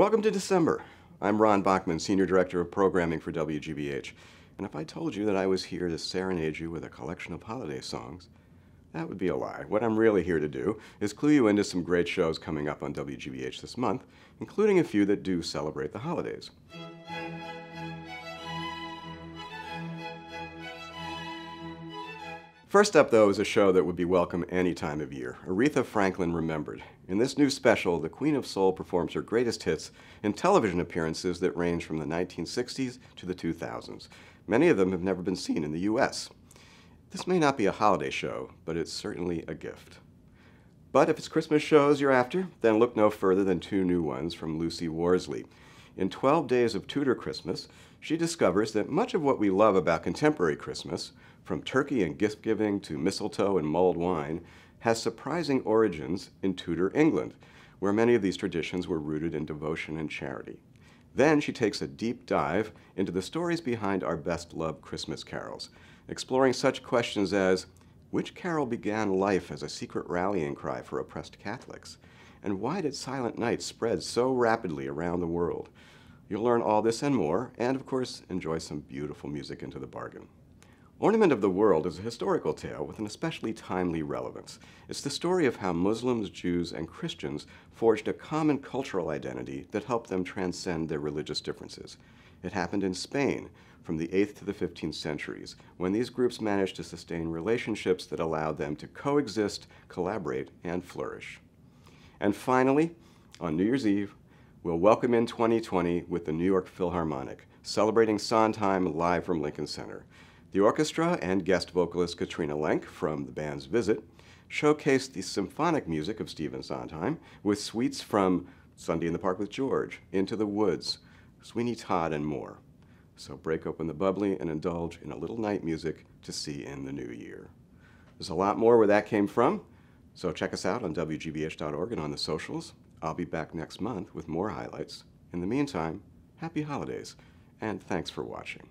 Welcome to December. I'm Ron Bachman, Senior Director of Programming for WGBH. And if I told you that I was here to serenade you with a collection of holiday songs, that would be a lie. What I'm really here to do is clue you into some great shows coming up on WGBH this month, including a few that do celebrate the holidays. First up, though, is a show that would be welcome any time of year Aretha Franklin Remembered. In this new special, the Queen of Soul performs her greatest hits in television appearances that range from the 1960s to the 2000s. Many of them have never been seen in the U.S. This may not be a holiday show, but it's certainly a gift. But if it's Christmas shows you're after, then look no further than two new ones from Lucy Worsley. In 12 Days of Tudor Christmas, she discovers that much of what we love about contemporary Christmas, from turkey and gift giving to mistletoe and mulled wine, has surprising origins in Tudor England, where many of these traditions were rooted in devotion and charity. Then she takes a deep dive into the stories behind our best loved Christmas carols, exploring such questions as which carol began life as a secret rallying cry for oppressed Catholics? And why did Silent Night spread so rapidly around the world? You'll learn all this and more, and of course, enjoy some beautiful music into the bargain. Ornament of the World is a historical tale with an especially timely relevance. It's the story of how Muslims, Jews, and Christians forged a common cultural identity that helped them transcend their religious differences. It happened in Spain from the 8th to the 15th centuries, when these groups managed to sustain relationships that allowed them to coexist, collaborate, and flourish. And finally, on New Year's Eve, we'll welcome in 2020 with the New York Philharmonic, celebrating Sondheim live from Lincoln Center. The orchestra and guest vocalist Katrina Lenk from the band's Visit showcased the symphonic music of Stephen Sondheim with suites from Sunday in the Park with George, Into the Woods, Sweeney Todd, and more. So break open the bubbly and indulge in a little night music to see in the new year. There's a lot more where that came from, so check us out on WGBH.org and on the socials. I'll be back next month with more highlights. In the meantime, happy holidays, and thanks for watching.